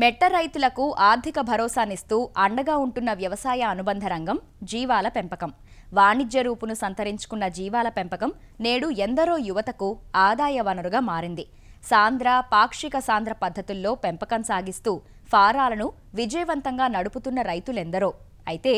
మెట్ట రైతులకు ఆర్థిక భరోసానిస్తూ అండగా ఉంటున్న వ్యవసాయ అనుబంధ రంగం జీవాల పెంపకం. వాణిజ్య రూపును సంతరించుకున్న జీవాల పెంపకం నేడు ఎందరో యువతకు ఆదాయ వనరుగా మారింది. సాంద్ర పాక్షిక సాంద్ర పద్ధతుల్లో పెంపకం సాగిస్తూ ఫారాలను విజయవంతంగా నడుపుతున్న రైతులెందరో. అయితే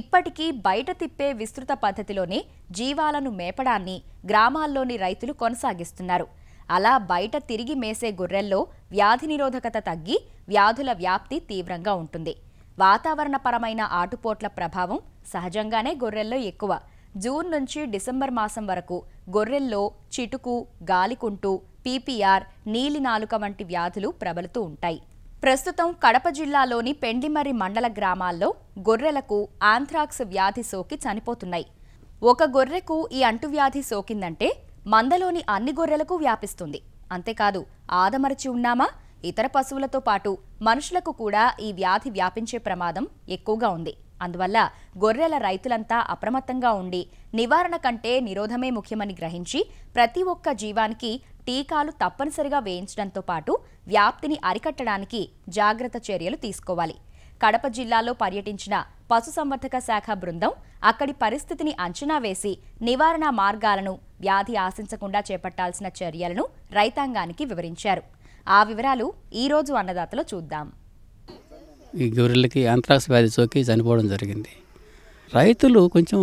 ఇప్పటికీ బయట తిప్పే విస్తృత పద్ధతిలోనే జీవాలను మేపడాన్ని గ్రామాల్లోని రైతులు కొనసాగిస్తున్నారు. అలా బయట తిరిగి మేసే గొర్రెల్లో వ్యాధి నిరోధకత తగ్గి వ్యాధుల వ్యాప్తి తీవ్రంగా ఉంటుంది. వాతావరణపరమైన ఆటుపోట్ల ప్రభావం సహజంగానే గొర్రెల్లో ఎక్కువ. జూన్ నుంచి డిసెంబర్ మాసం వరకు గొర్రెల్లో చిటుకు గాలికుంటు పీపీఆర్ నీలి నాలుక వంటి వ్యాధులు ప్రబలుతూ ఉంటాయి. ప్రస్తుతం కడప జిల్లాలోని పెండిమర్రి మండల గ్రామాల్లో గొర్రెలకు ఆంథ్రాక్స్ వ్యాధి సోకి చనిపోతున్నాయి. ఒక గొర్రెకు ఈ అంటువ్యాధి సోకిందంటే మందలోని అన్ని గొర్రెలకు వ్యాపిస్తుంది. అంతేకాదు ఆదమరచి ఉన్నామా? ఇతర పశువులతో పాటు మనుషులకు కూడా ఈ వ్యాధి వ్యాపించే ప్రమాదం ఎక్కువగా ఉంది. అందువల్ల గొర్రెల రైతులంతా అప్రమత్తంగా ఉండి నివారణ కంటే నిరోధమే ముఖ్యమని గ్రహించి ప్రతి ఒక్క జీవానికి టీకాలు తప్పనిసరిగా వేయించడంతో పాటు వ్యాప్తిని అరికట్టడానికి జాగ్రత్త చర్యలు తీసుకోవాలి. కడప జిల్లాలో పర్యటించిన పశుసంవర్ధక శాఖ బృందం అక్కడి పరిస్థితిని అంచనా వేసి నివారణ మార్గాలను వ్యాధి ఆశించకుండా చేపట్టాల్సిన చర్యలను రైతాంగానికి వివరించారు. ఆ వివరాలు ఈరోజు అన్నదాతలో చూద్దాం. ఈ గొర్రెలకి యాంత్రాక్స్ వ్యాధి సోకి చనిపోవడం జరిగింది. రైతులు కొంచెం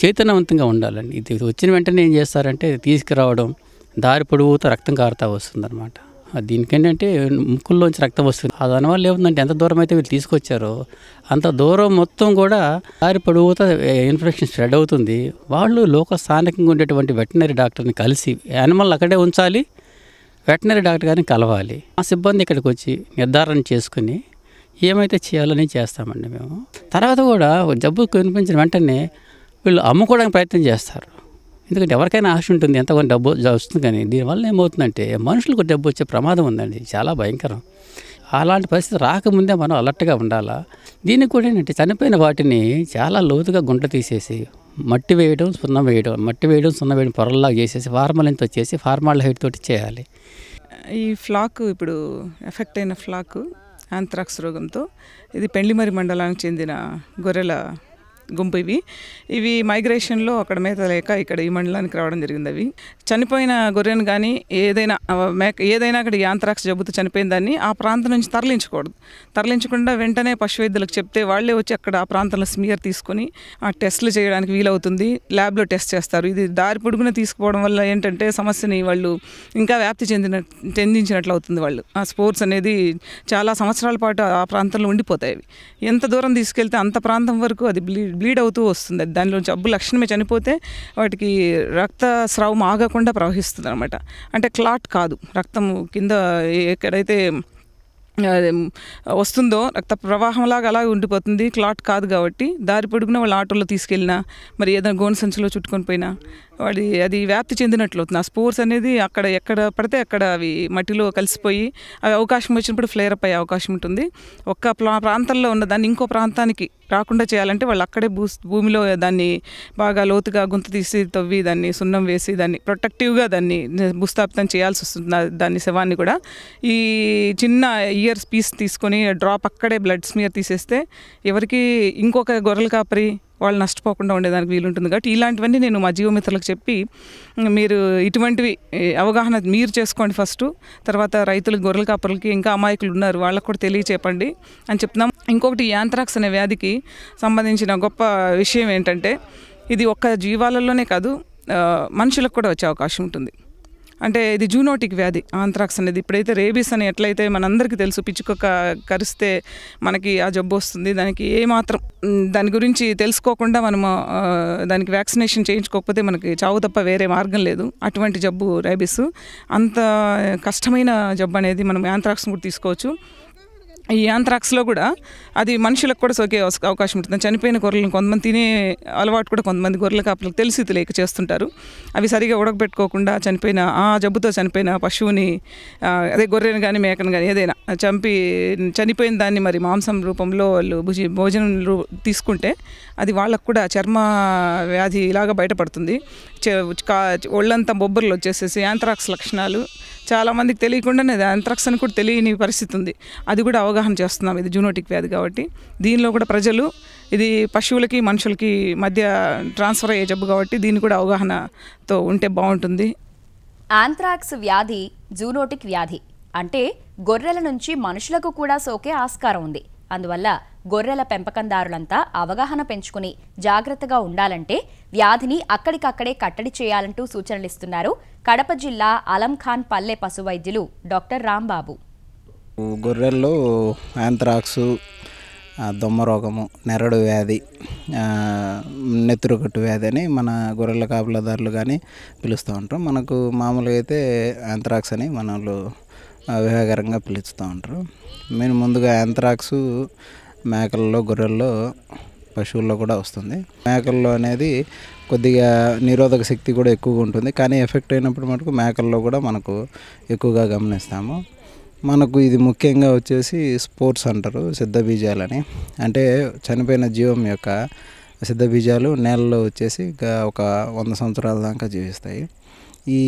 చైతన్యవంతంగా ఉండాలండి. ఇది వచ్చిన వెంటనే ఏం చేస్తారంటే తీసుకురావడం దారి పొడుగుతో రక్తం కారుతా వస్తుందన్నమాట. దీనికేంటంటే ముక్కుల్లోంచి రక్తం వస్తుంది. ఆ దానివల్ల ఏముందంటే ఎంత దూరం అయితే వీళ్ళు తీసుకొచ్చారో అంత దూరం మొత్తం కూడా దారి పొడుగుతా ఇన్ఫెక్షన్ స్ప్రెడ్ అవుతుంది. వాళ్ళు లోక స్థానికంగా ఉండేటువంటి వెటనరీ డాక్టర్ని కలిసి యానిమల్ అక్కడే ఉంచాలి వెటనరీ డాక్టర్ గారిని కలవాలి. ఆ సిబ్బంది ఇక్కడికి వచ్చి నిర్ధారణ చేసుకుని ఏమైతే చేయాలని చేస్తామండి మేము. తర్వాత కూడా జబ్బు కనిపించిన వెంటనే వీళ్ళు అమ్ముకోవడానికి ప్రయత్నం చేస్తారు. ఎందుకంటే ఎవరికైనా ఆశ ఉంటుంది ఎంత కొంత డబ్బు వస్తుంది కానీ దీనివల్ల ఏమవుతుందంటే మనుషులకు డబ్బు వచ్చే ప్రమాదం ఉందండి చాలా భయంకరం. అలాంటి పరిస్థితి రాకముందే మనం అలర్ట్గా ఉండాలా? దీనికి కూడా ఏంటంటే చనిపోయిన వాటిని చాలా లోతుగా గుంట తీసేసి మట్టి వేయడం సున్నం వేయడం మట్టి వేయడం సున్నం వేయడం పొరల్లాగా చేసేసి ఫార్మలిన్తో చేసి ఫార్మాల్ హైట్ తోటి చేయాలి. ఈ ఫ్లాక్ ఇప్పుడు ఎఫెక్ట్ అయిన ఫ్లాక్ ఆంథ్రాక్స్ రోగంతో ఇది పెండ్లిమరి మండలానికి చెందిన గొర్రెల గుంపు ఇవి ఇవి మైగ్రేషన్లో అక్కడ మేత లేక ఇక్కడ ఈ మండలానికి రావడం జరిగింది అవి. చనిపోయిన గొర్రెను కానీ ఏదైనా మేక ఏదైనా అక్కడ ఈ జబ్బుతో చనిపోయిన దాన్ని ఆ ప్రాంతం నుంచి తరలించకూడదు. తరలించకుండా వెంటనే పశువైద్యులకు చెప్తే వాళ్ళే వచ్చి అక్కడ ఆ ప్రాంతంలో స్మియర్ తీసుకొని ఆ టెస్టులు చేయడానికి వీలవుతుంది. ల్యాబ్లో టెస్ట్ చేస్తారు. ఇది దారి పొడుగున తీసుకుపోవడం వల్ల ఏంటంటే సమస్యని వాళ్ళు ఇంకా వ్యాప్తి చెందిన చెందించినట్లు అవుతుంది వాళ్ళు. ఆ స్పోర్ట్స్ అనేది చాలా సంవత్సరాల పాటు ఆ ప్రాంతంలో ఉండిపోతాయి ఎంత దూరం తీసుకెళ్తే అంత ప్రాంతం వరకు అది బ్లీడ్ బ్లీడ్ అవుతూ వస్తుంది. అది దానిలో జబ్బు లక్షణమే చనిపోతే వాటికి రక్త స్రావం ఆగకుండా ప్రవహిస్తుంది అనమాట అంటే క్లాట్ కాదు. రక్తం కింద ఎక్కడైతే వస్తుందో రక్త ప్రవాహంలాగా అలాగే ఉండిపోతుంది. క్లాట్ కాదు కాబట్టి దారి పొడుగున వాళ్ళు ఆటోలో తీసుకెళ్ళినా మరి ఏదైనా గోను సంచిలో చుట్టుకొని పోయినా వాడి అది వ్యాప్తి చెందినట్లు. అవుతుంది ఆ స్పోర్స్ అనేది అక్కడ ఎక్కడ పడితే అక్కడ అవి మట్టిలో కలిసిపోయి అవి అవకాశం వచ్చినప్పుడు ఫ్లేర్ అప్ అయ్యే అవకాశం ఉంటుంది. ఒక్క ప్లా ప్రాంతంలో ఉన్న దాన్ని ఇంకో ప్రాంతానికి రాకుండా చేయాలంటే వాళ్ళు అక్కడే భూ భూమిలో దాన్ని బాగా లోతుగా గుంత తీసి తవ్వి దాన్ని సున్నం వేసి దాన్ని ప్రొటెక్టివ్గా దాన్ని భూస్థాపితం చేయాల్సి వస్తుంది. దాన్ని శవాన్ని కూడా. ఈ చిన్న ఇయర్స్ పీస్ తీసుకొని డ్రాప్ అక్కడే బ్లడ్ స్మియర్ తీసేస్తే ఎవరికి ఇంకొక గొర్రెల కాపరి వాళ్ళు నష్టపోకుండా ఉండేదానికి వీలుంటుంది కాబట్టి ఇలాంటివన్నీ నేను మా జీవమిత్రులకు చెప్పి మీరు ఇటువంటివి అవగాహన మీరు చేసుకోండి ఫస్ట్. తర్వాత రైతులకు గొర్రెల కాపర్లకి ఇంకా అమాయకులు ఉన్నారు వాళ్ళకు కూడా తెలియచేపండి అని చెప్తున్నాం. ఇంకొకటి యాంత్రాక్స్ అనే వ్యాధికి సంబంధించిన గొప్ప విషయం ఏంటంటే ఇది ఒక్క జీవాలలోనే కాదు మనుషులకు కూడా వచ్చే అవకాశం ఉంటుంది. అంటే ఇది జూనోటిక్ వ్యాధి ఆంథ్రాక్స్ అనేది. ఇప్పుడైతే రేబీస్ అని ఎట్లయితే మనందరికీ తెలుసు పిచ్చుకొక్క కరిస్తే మనకి ఆ జబ్బు వస్తుంది. దానికి ఏమాత్రం దాని గురించి తెలుసుకోకుండా మనము దానికి వ్యాక్సినేషన్ చేయించుకోకపోతే మనకి చావు తప్ప వేరే మార్గం లేదు. అటువంటి జబ్బు రేబీస్. అంత కష్టమైన జబ్బు అనేది మనం యాంథ్రాక్స్ కూడా తీసుకోవచ్చు. ఈ ఆంథ్రాక్స్లో కూడా అది మనుషులకు కూడా సోకే అవకాశం ఉంటుంది. చనిపోయిన గొర్రెలను కొంతమంది తినే అలవాటు కూడా కొంతమంది గొర్రెల కాపులకు తెలిసి తెలియక చేస్తుంటారు. అవి సరిగా ఉడకబెట్టుకోకుండా చనిపోయిన ఆ జబ్బుతో చనిపోయిన పశువుని అదే గొర్రెను కానీ మేకను కానీ ఏదైనా చంపి చనిపోయిన దాన్ని మరి మాంసం రూపంలో వాళ్ళు భుజి భోజనం తీసుకుంటే అది వాళ్ళకు కూడా చర్మ వ్యాధి ఇలాగా బయటపడుతుంది. ఒళ్ళంతా బొబ్బర్లు వచ్చేసేసి యాంత్రాక్స్ లక్షణాలు. చాలామందికి తెలియకుండానే అది యాంత్రాక్స్ అని కూడా తెలియని పరిస్థితి ఉంది. అది కూడా అవగాహన చేస్తున్నాం ఇది జూనోటిక్ వ్యాధి కాబట్టి. దీనిలో కూడా ప్రజలు ఇది పశువులకి మనుషులకి మధ్య ట్రాన్స్ఫర్ అయ్యే జబ్బు కాబట్టి దీన్ని కూడా అవగాహనతో ఉంటే బాగుంటుంది. ఆంథ్రాక్స్ వ్యాధి జూనోటిక్ వ్యాధి అంటే గొర్రెల నుంచి మనుషులకు కూడా సోకే ఆస్కారం ఉంది. అందువల్ల గొర్రెల పెంపకందారులంతా అవగాహన పెంచుకుని జాగ్రత్తగా ఉండాలంటే వ్యాధిని అక్కడికక్కడే కట్టడి చేయాలంటూ సూచనలిస్తున్నారు కడప జిల్లా అలంఖాన్ పల్లె పశు వైద్యులు డాక్టర్ రాంబాబు. గొర్రెల్లో యాంత్రాక్సు దొమ్మ రోగము నెరడు వ్యాధి ఆ, నెత్తురుకట్టు వ్యాధి అని మన గొర్రెల కాపులదారులు కానీ పిలుస్తూ ఉంటారు. మనకు మామూలుగా అయితే యాంత్రాక్స్ అని మన వాళ్ళు వివేకరంగా పిలుస్తూ ఉంటారు. మేము ముందుగా యాంత్రాక్స్ మేకల్లో గొర్రెల్లో పశువుల్లో కూడా వస్తుంది. మేకల్లో అనేది కొద్దిగా నిరోధక శక్తి కూడా ఎక్కువగా ఉంటుంది. కానీ ఎఫెక్ట్ అయినప్పుడు మటుకు మేకల్లో కూడా మనకు ఎక్కువగా గమనిస్తాము. మనకు ఇది ముఖ్యంగా వచ్చేసి స్పోర్ట్స్ అంటారు సిద్ధ బీజాలని. అంటే చనిపోయిన జీవం యొక్క సిద్ధ బీజాలు నేలలో వచ్చేసి ఇంకా ఒక వంద సంవత్సరాల దాకా జీవిస్తాయి. ఈ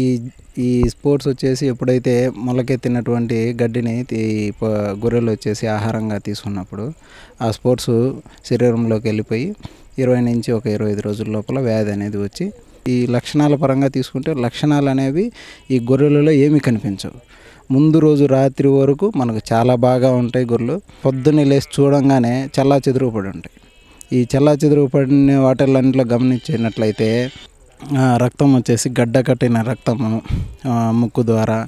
ఈ స్పోర్ట్స్ వచ్చేసి ఎప్పుడైతే మొలకెత్తినటువంటి గడ్డిని గొర్రెలు వచ్చేసి ఆహారంగా తీసుకున్నప్పుడు ఆ స్పోర్ట్స్ శరీరంలోకి వెళ్ళిపోయి ఇరవై నుంచి ఒక ఇరవై ఐదు రోజుల లోపల వ్యాధి అనేది వచ్చి ఈ లక్షణాల పరంగా తీసుకుంటే లక్షణాలు అనేవి ఈ గొర్రెలలో ఏమీ కనిపించవు. ముందు రోజు రాత్రి వరకు మనకు చాలా బాగా ఉంటాయి గొర్రెలు. పొద్దున్నే లేచి చూడంగానే చల్లా చెదురుపడి ఉంటాయి. ఈ చల్లా చెదురుపడిన వాటిలన్నింటిలో గమనించినట్లయితే రక్తం వచ్చేసి గడ్డ కట్టిన రక్తము ముక్కు ద్వారా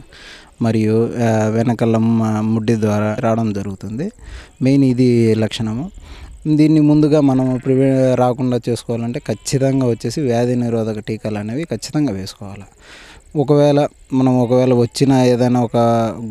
మరియు వెనకల ముడ్డి ద్వారా రావడం జరుగుతుంది. మెయిన్ ఇది లక్షణము. దీన్ని ముందుగా మనం ప్రివే రాకుండా చేసుకోవాలంటే ఖచ్చితంగా వచ్చేసి వ్యాధి నిరోధక టీకాలు అనేవి ఖచ్చితంగా వేసుకోవాలి. ఒకవేళ మనం ఒకవేళ వచ్చిన ఏదైనా ఒక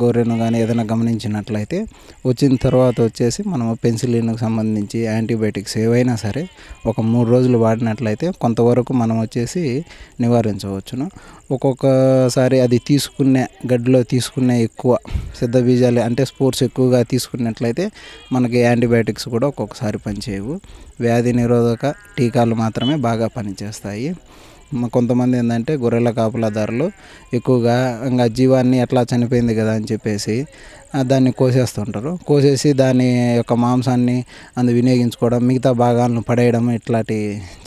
గొర్రెను కానీ ఏదైనా గమనించినట్లయితే వచ్చిన తర్వాత వచ్చేసి మనం పెన్సిలిన్కి సంబంధించి యాంటీబయాటిక్స్ ఏవైనా సరే ఒక మూడు రోజులు వాడినట్లయితే కొంతవరకు మనం వచ్చేసి నివారించవచ్చును. ఒక్కొక్కసారి అది తీసుకునే గడ్డిలో తీసుకునే ఎక్కువ సిద్ధ బీజాలు అంటే స్పోర్ట్స్ ఎక్కువగా తీసుకున్నట్లయితే మనకి యాంటీబయాటిక్స్ కూడా ఒక్కొక్కసారి పనిచేయవు. వ్యాధి నిరోధక టీకాలు మాత్రమే బాగా పనిచేస్తాయి. కొంతమంది ఏంటంటే గొర్రెల కాపులదారులు ఎక్కువగా ఇంకా జీవాన్ని ఎట్లా చనిపోయింది కదా అని చెప్పేసి దాన్ని కోసేస్తుంటారు. కోసేసి దాని యొక్క మాంసాన్ని అందు వినియోగించుకోవడం మిగతా భాగాలను పడేయడం ఇట్లాంటి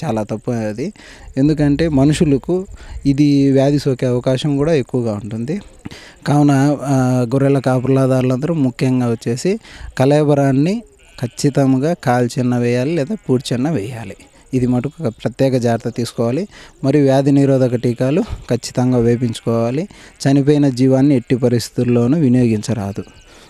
చాలా తప్పు అది. ఎందుకంటే మనుషులకు ఇది వ్యాధి సోకే అవకాశం కూడా ఎక్కువగా ఉంటుంది. కావున గొర్రెల కాపులదారులందరూ ముఖ్యంగా వచ్చేసి కలేబరాన్ని ఖచ్చితంగా కాల్చిన్న వేయాలి లేదా పూడ్చన్న వేయాలి. ఇది మటుకు ఒక ప్రత్యేక జాగ్రత్త తీసుకోవాలి. మరియు వ్యాధి నిరోధక టీకాలు ఖచ్చితంగా వేపించుకోవాలి. చనిపోయిన జీవాన్ని ఎట్టి పరిస్థితుల్లోనూ వినియోగించరాదు.